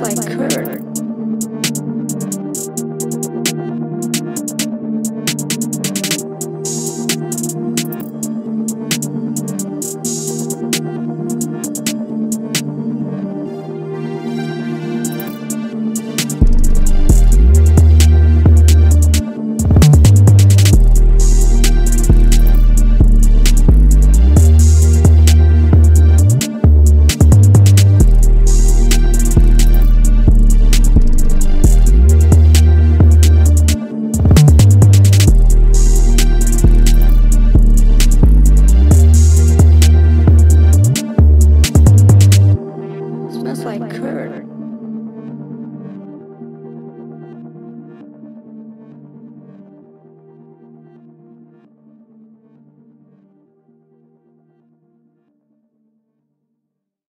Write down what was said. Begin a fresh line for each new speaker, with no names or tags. like courage.